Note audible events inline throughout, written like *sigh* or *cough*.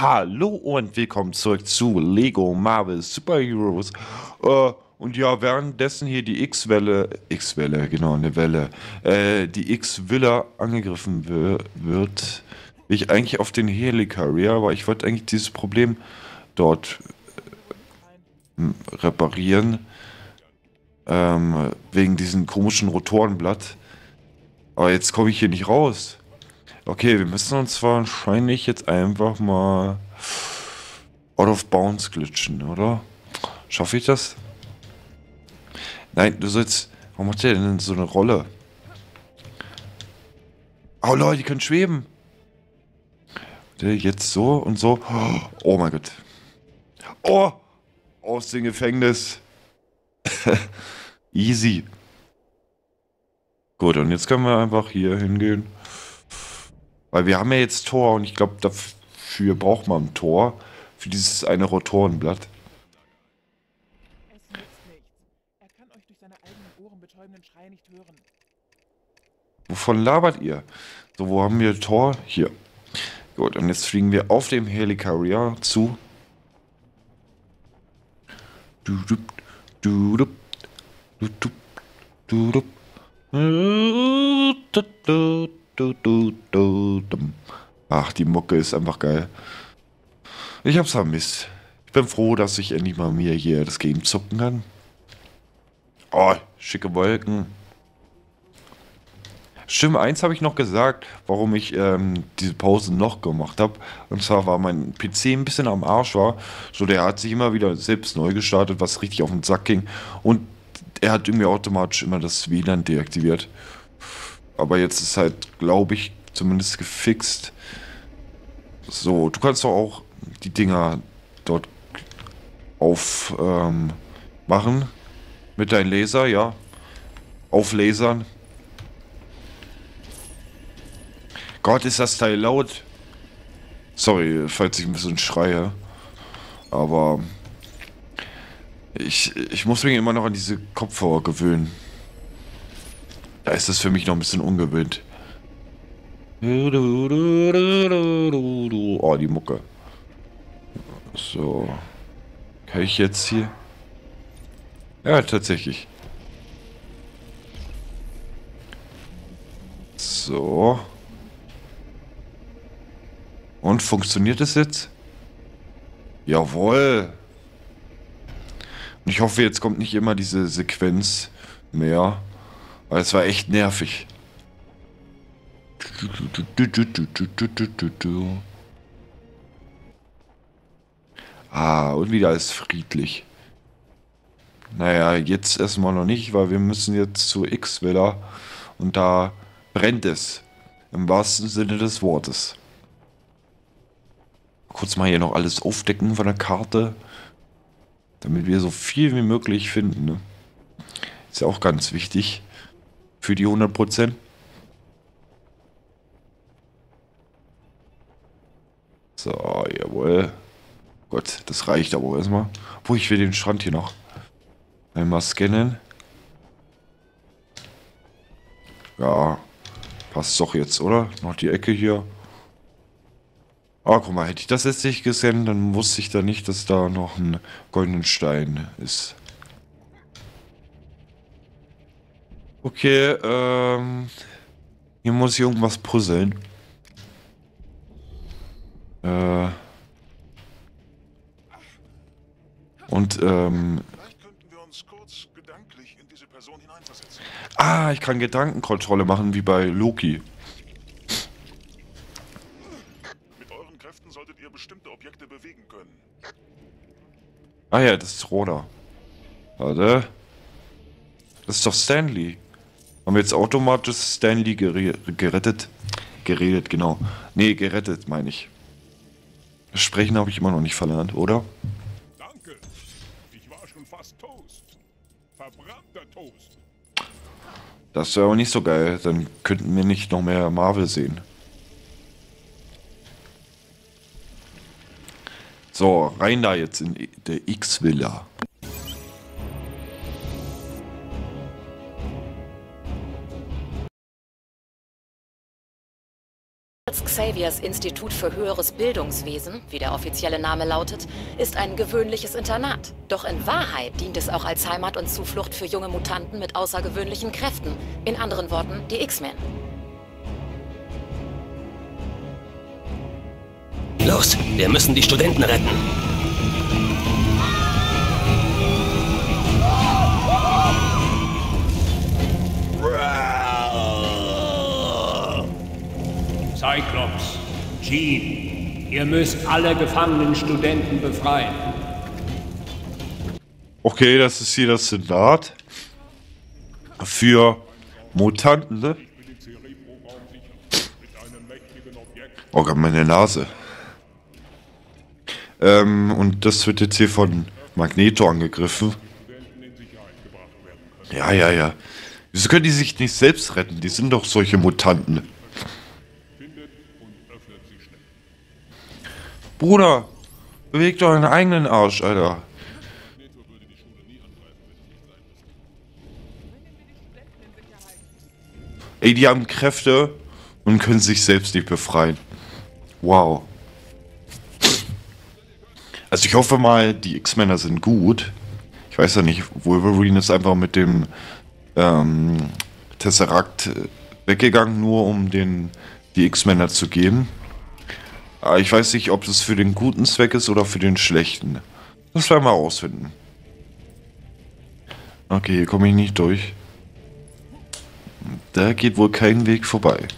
Hallo und willkommen zurück zu Lego Marvel Superheroes. Äh, und ja, währenddessen hier die X-Welle, X-Welle, genau, eine Welle, äh, die X-Villa angegriffen wird, will ich eigentlich auf den Helicarrier, aber ich wollte eigentlich dieses Problem dort äh, reparieren, ähm, wegen diesem komischen Rotorenblatt. Aber jetzt komme ich hier nicht raus. Okay, wir müssen uns wahrscheinlich jetzt einfach mal out of bounds glitschen, oder? Schaffe ich das? Nein, du sollst... Warum macht der denn so eine Rolle? Oh Leute, die können schweben. Jetzt so und so. Oh mein Gott. Oh! Aus dem Gefängnis. *laughs* Easy. Gut, und jetzt können wir einfach hier hingehen. Weil wir haben ja jetzt Tor und ich glaube, dafür braucht man ein Tor. Für dieses eine Rotorenblatt. Er. Wovon labert ihr? So, wo haben wir Tor? Hier. Gut, und jetzt fliegen wir auf dem Helicarrier zu. Du, du, du, du, du, du, du, du, du, Ach, die Mucke ist einfach geil. Ich hab's vermisst. Ich bin froh, dass ich endlich mal mir hier das Game zucken kann. Oh, schicke Wolken. Stimme 1 habe ich noch gesagt, warum ich ähm, diese Pause noch gemacht habe. Und zwar war mein PC ein bisschen am Arsch war. So, der hat sich immer wieder selbst neu gestartet, was richtig auf den Sack ging. Und er hat irgendwie automatisch immer das WLAN deaktiviert. Aber jetzt ist halt, glaube ich, zumindest gefixt. So, du kannst doch auch die Dinger dort aufmachen. Ähm, mit deinem Laser, ja. Auflasern. Gott, ist das Teil laut. Sorry, falls ich ein bisschen schreie. Aber ich, ich muss mich immer noch an diese Kopfhörer gewöhnen. Da ist das für mich noch ein bisschen ungewöhnt. Oh, die Mucke. So. Kann ich jetzt hier... Ja, tatsächlich. So. Und funktioniert es jetzt? Jawohl. Und ich hoffe, jetzt kommt nicht immer diese Sequenz mehr. Weil es war echt nervig. Ah, und wieder ist friedlich. Naja, jetzt erstmal noch nicht, weil wir müssen jetzt zu X-Villa und da brennt es. Im wahrsten Sinne des Wortes. Kurz mal hier noch alles aufdecken von der Karte, damit wir so viel wie möglich finden. Ne? Ist ja auch ganz wichtig. Für die 100 Prozent. So, jawohl. Gott, das reicht aber erstmal. Wo ich will den Strand hier noch. Einmal scannen. Ja, passt doch jetzt, oder? Noch die Ecke hier. Ah, guck mal, hätte ich das jetzt nicht gesehen, dann wusste ich da nicht, dass da noch ein goldenen Stein ist. Okay, ähm. Hier muss ich irgendwas puzzeln. Äh. Und, ähm. Ah, ich kann Gedankenkontrolle machen, wie bei Loki. Mit euren Kräften solltet ihr bestimmte Objekte bewegen können. Ah ja, das ist Roda. Warte. Das ist doch Stanley. Haben wir jetzt automatisch Stanley gerettet? Geredet, genau. Nee, gerettet, meine ich. Sprechen habe ich immer noch nicht verlernt, oder? Danke. Ich war schon fast Toast. Verbrannter Toast. Das wäre aber nicht so geil. Dann könnten wir nicht noch mehr Marvel sehen. So, rein da jetzt in der X-Villa. Xaviers Institut für höheres Bildungswesen, wie der offizielle Name lautet, ist ein gewöhnliches Internat. Doch in Wahrheit dient es auch als Heimat und Zuflucht für junge Mutanten mit außergewöhnlichen Kräften. In anderen Worten, die X-Men. Los, wir müssen die Studenten retten. Cyclops, Jean, ihr müsst alle gefangenen Studenten befreien. Okay, das ist hier das Senat. Für Mutanten, ne? Oh Gott, meine Nase. Ähm, und das wird jetzt hier von Magneto angegriffen. Ja, ja, ja. Wieso können die sich nicht selbst retten? Die sind doch solche Mutanten. Bruder, beweg doch deinen eigenen Arsch, Alter. Ey, die haben Kräfte und können sich selbst nicht befreien. Wow. Also ich hoffe mal, die X-Männer sind gut. Ich weiß ja nicht, Wolverine ist einfach mit dem ähm, Tesseract weggegangen, nur um den die X-Männer zu geben. Aber ich weiß nicht, ob das für den guten Zweck ist oder für den schlechten. Das werden wir rausfinden. Okay, hier komme ich nicht durch. Da geht wohl kein Weg vorbei.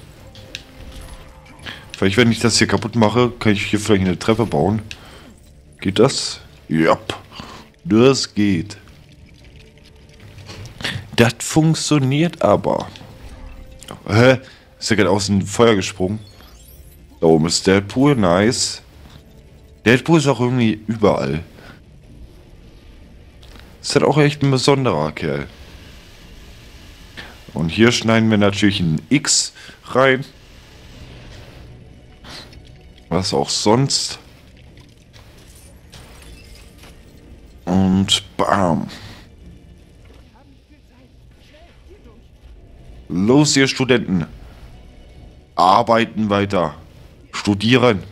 Vielleicht, wenn ich das hier kaputt mache, kann ich hier vielleicht eine Treppe bauen. Geht das? Ja. Das geht. Das funktioniert aber. Hä? Ist ja gerade aus dem Feuer gesprungen. Da oben ist Deadpool, nice. Deadpool ist auch irgendwie überall. Ist halt auch echt ein besonderer Kerl. Und hier schneiden wir natürlich ein X rein. Was auch sonst. Und bam. Los, ihr Studenten. Arbeiten weiter. Studieren.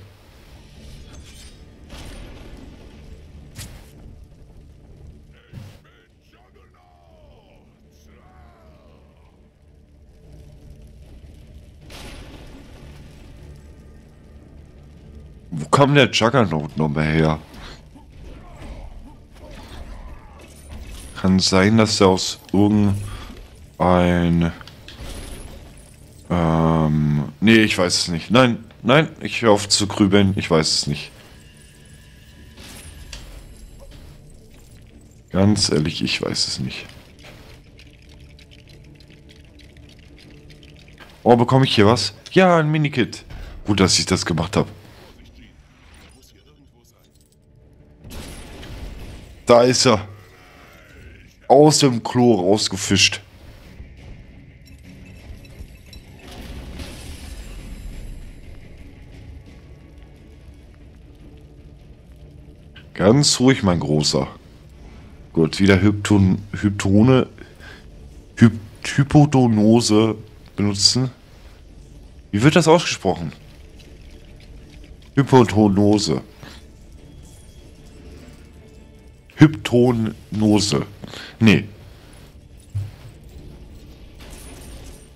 Wo kam der Juggernaut nochmal her? Kann sein, dass er aus irgendein... Nee, ich weiß es nicht. Nein, nein, ich höre auf zu grübeln. Ich weiß es nicht. Ganz ehrlich, ich weiß es nicht. Oh, bekomme ich hier was? Ja, ein Minikit. Gut, dass ich das gemacht habe. Da ist er. Aus dem Klo rausgefischt. Ganz ruhig, mein Großer. Gut, wieder Hypton, Hyptone, Hyp, Hypotonose benutzen. Wie wird das ausgesprochen? Hypotonose. Hyptonose. Nee.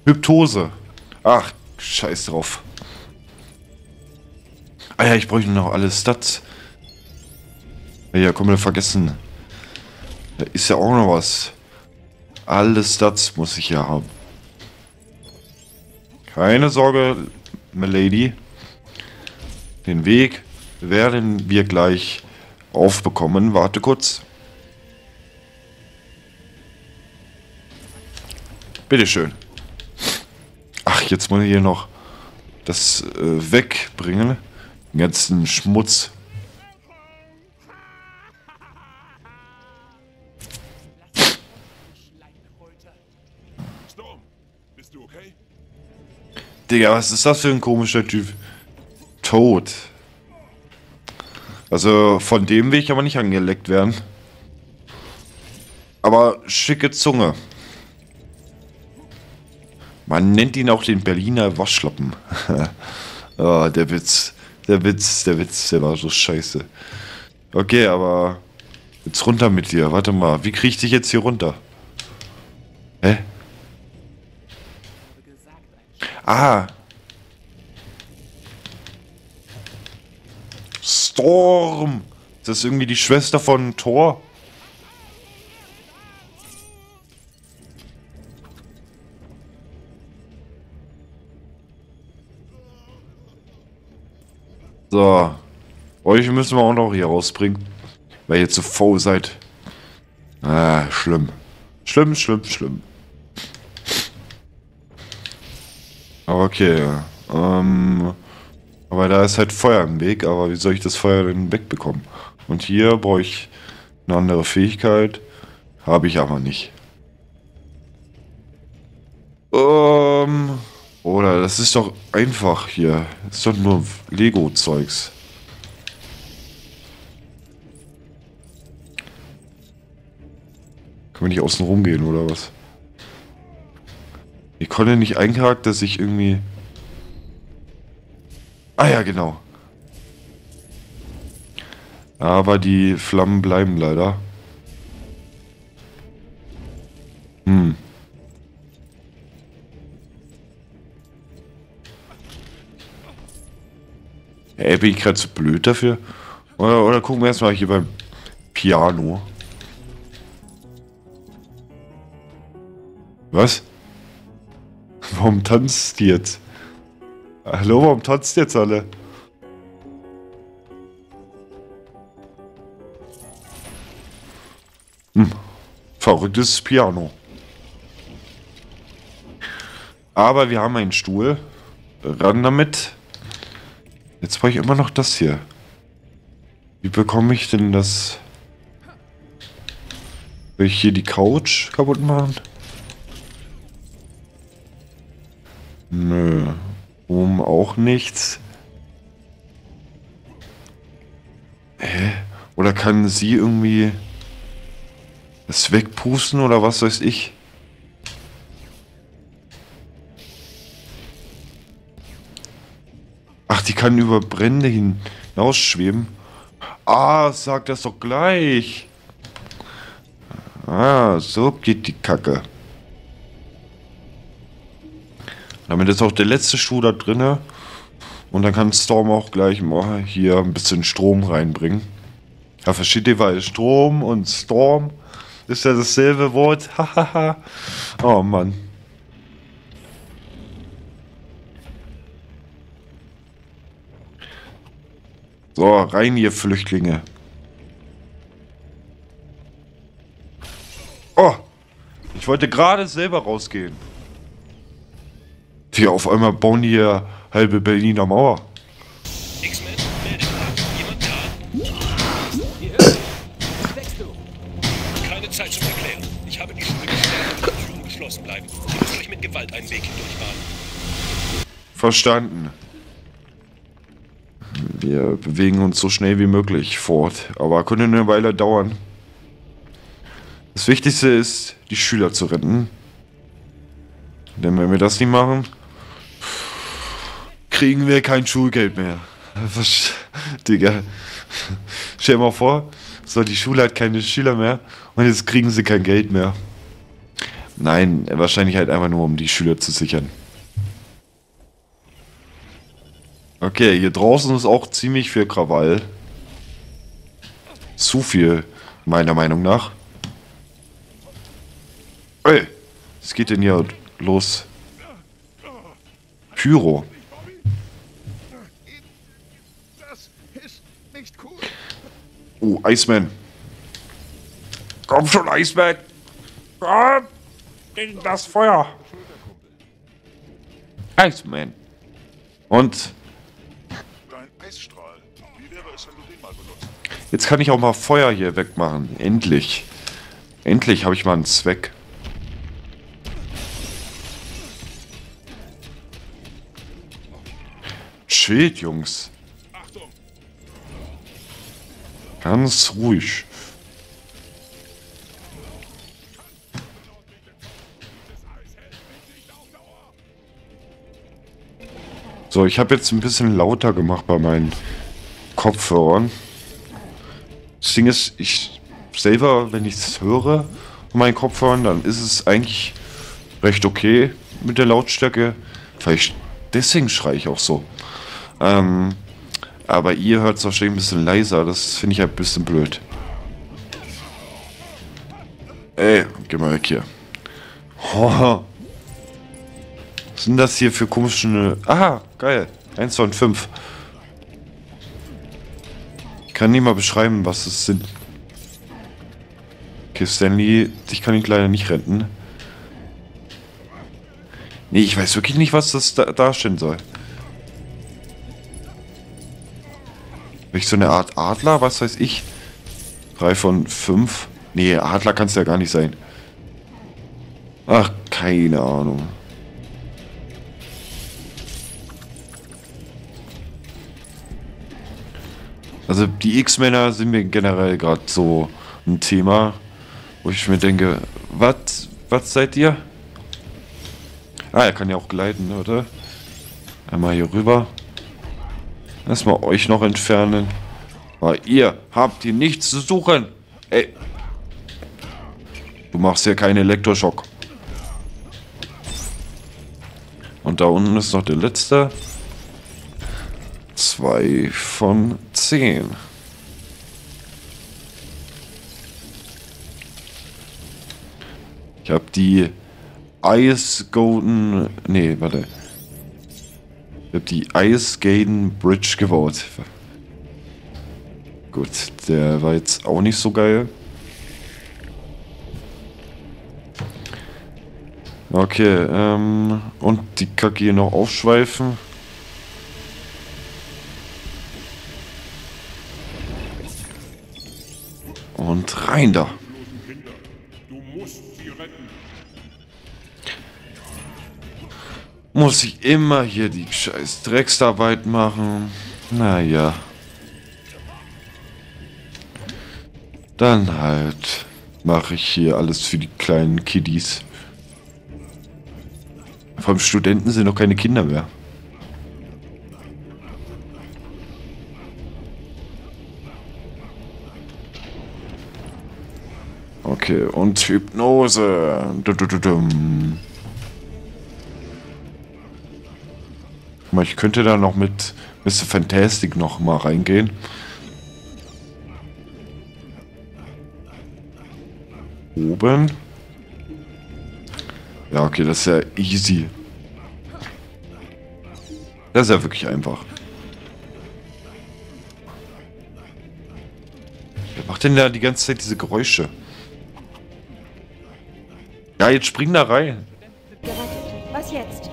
Hyptose. Ach, scheiß drauf. Ah ja, ich bräuchte noch alle Stats. Ja, komm, wir vergessen. Da ist ja auch noch was. Alle Stats muss ich ja haben. Keine Sorge, Milady. Den Weg werden wir gleich aufbekommen. Warte kurz. Bitteschön. Ach, jetzt muss ich hier noch das äh, wegbringen. Den ganzen Schmutz. Digga, was ist das für ein komischer Typ? Tot. Also von dem will ich aber nicht angeleckt werden. Aber schicke Zunge. Man nennt ihn auch den Berliner Waschlappen. *laughs* Oh, der Witz. Der Witz, der Witz, der war so scheiße. Okay, aber jetzt runter mit dir. Warte mal, wie krieg ich dich jetzt hier runter? Hä? Ah. Storm. Ist das irgendwie die Schwester von Thor? So. Euch müssen wir auch noch hier rausbringen. Weil ihr zu faul seid. Ah, schlimm. Schlimm, schlimm, schlimm. Aber okay. Ähm, aber da ist halt Feuer im Weg. Aber wie soll ich das Feuer denn wegbekommen? Und hier brauche ich eine andere Fähigkeit. Habe ich aber nicht. Ähm... Oder das ist doch einfach hier. Das ist doch nur Lego-Zeugs. Können wir nicht außen rumgehen oder was? Ich konnte nicht ein Charakter sich irgendwie... Ah ja, genau. Aber die Flammen bleiben leider. Hm. Ey, bin ich gerade zu blöd dafür? Oder, oder gucken wir erstmal hier beim Piano. Was? Warum tanzt die jetzt? Hallo, warum tanzt jetzt alle? Hm. Verrücktes Piano. Aber wir haben einen Stuhl. Ran damit. Jetzt brauche ich immer noch das hier. Wie bekomme ich denn das? Will ich hier die Couch kaputt machen? Nö. Oben auch nichts. Hä? Oder kann sie irgendwie das wegpusten oder was weiß ich? Ach, die kann über Brände hinausschweben. Ah, sag das doch gleich. Ah, so geht die Kacke. Damit ist auch der letzte Schuh da drinne. Und dann kann Storm auch gleich mal hier ein bisschen Strom reinbringen. Ja, versteht ihr, weil Strom und Storm ist ja dasselbe Wort. *laughs* Hahaha. oh Mann. So, rein ihr Flüchtlinge. Oh, ich wollte gerade selber rausgehen. Hier, auf einmal bauen die hier halbe Berliner Mauer. Die die. Verstanden. Wir bewegen uns so schnell wie möglich fort, aber könnte eine Weile dauern. Das Wichtigste ist, die Schüler zu retten. Denn wenn wir das nicht machen, kriegen wir kein Schulgeld mehr. Digga. Stell dir mal vor, so die Schule hat keine Schüler mehr und jetzt kriegen sie kein Geld mehr. Nein, wahrscheinlich halt einfach nur, um die Schüler zu sichern. Okay, hier draußen ist auch ziemlich viel Krawall. Zu viel, meiner Meinung nach. Ey, was geht denn hier los? Pyro. Das ist nicht cool. Oh, Iceman. Komm schon, Iceman. Komm in das Feuer. Iceman. Und jetzt kann ich auch mal Feuer hier wegmachen. Endlich. Endlich habe ich mal einen Zweck. Chillt, Jungs. Ganz ruhig. So, ich habe jetzt ein bisschen lauter gemacht bei meinen Kopfhörern. Das Ding ist, ich selber, wenn ich es höre meinen Kopfhörern, dann ist es eigentlich recht okay mit der Lautstärke. Vielleicht deswegen schreie ich auch so. Ähm, aber ihr hört es wahrscheinlich ein bisschen leiser. Das finde ich ein bisschen blöd. Ey, geh mal weg hier. Oh. Was sind das hier für komische... Aha, geil. 1 von 5. Ich kann nicht mal beschreiben, was es sind. Okay, Stanley, ich kann ihn leider nicht retten. Nee, ich weiß wirklich nicht, was das da darstellen soll. Vielleicht so eine Art Adler, was weiß ich. 3 von 5. Nee, Adler kann es ja gar nicht sein. Ach, keine Ahnung. Also die X-Männer sind mir generell gerade so ein Thema, wo ich mir denke, was was seid ihr? Ah, er kann ja auch gleiten, oder? Einmal hier rüber. Erstmal euch noch entfernen. Weil ihr habt hier nichts zu suchen. Ey. Du machst ja keinen Elektroschock. Und da unten ist noch der letzte. Zwei von zehn. Ich habe die Ice Golden... Nee, warte. Ich habe die Ice Gaden Bridge gebaut. Gut, der war jetzt auch nicht so geil. Okay, ähm, und die Kacke hier noch aufschweifen. Und rein da. Muss ich immer hier die scheiß Drecksarbeit machen? Naja. Dann halt mache ich hier alles für die kleinen Kiddies. Vor allem Studenten sind noch keine Kinder mehr. Okay, und Hypnose. Du, du, du, dum. Ich könnte da noch mit Mr. Fantastic noch mal reingehen. Oben. Ja, okay, das ist ja easy. Das ist ja wirklich einfach. Wer macht denn da die ganze Zeit diese Geräusche? Ja, jetzt spring da rein. Was jetzt?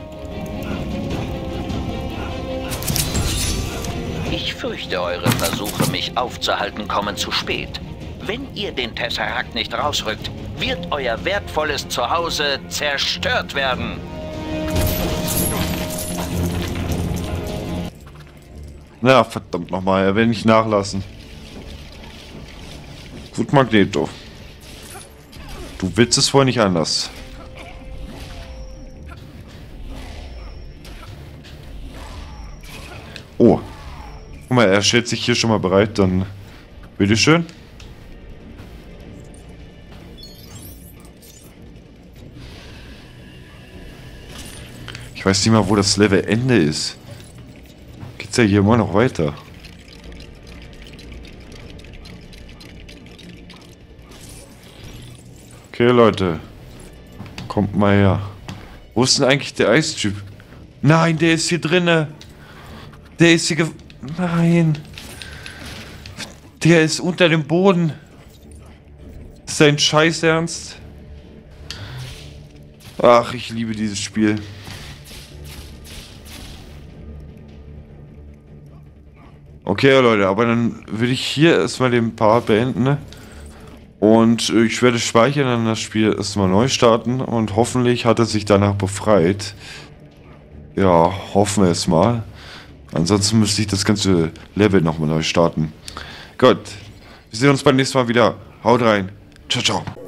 Ich fürchte, eure Versuche, mich aufzuhalten, kommen zu spät. Wenn ihr den Tesseract nicht rausrückt, wird euer wertvolles Zuhause zerstört werden. Na, verdammt nochmal, er will nicht nachlassen. Gut, Magneto. Du willst es wohl nicht anders. Guck mal, er stellt sich hier schon mal bereit, dann bitteschön. Ich weiß nicht mal, wo das Level Ende ist. Geht's ja hier immer noch weiter. Okay, Leute. Kommt mal her. Wo ist denn eigentlich der Eistyp? Nein, der ist hier drinne. Der ist hier. Nein. Der ist unter dem Boden. Ist dein Scheiß Ernst? Ach, ich liebe dieses Spiel. Okay, Leute, aber dann würde ich hier erstmal den Part beenden. Ne? Und äh, ich werde speichern, dann das Spiel erstmal neu starten und hoffentlich hat er sich danach befreit. Ja, hoffen wir es mal. Ansonsten müsste ich das ganze Level nochmal neu starten. Gut, wir sehen uns beim nächsten Mal wieder. Haut rein. Ciao, ciao.